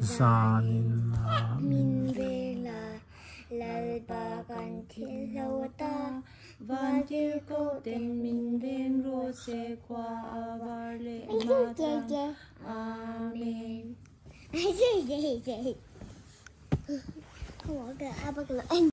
Zanilla min vela lalbagan tilawata van til ko ten min den ro se kwa avarle mata amen 谢谢谢谢，我给阿爸给了。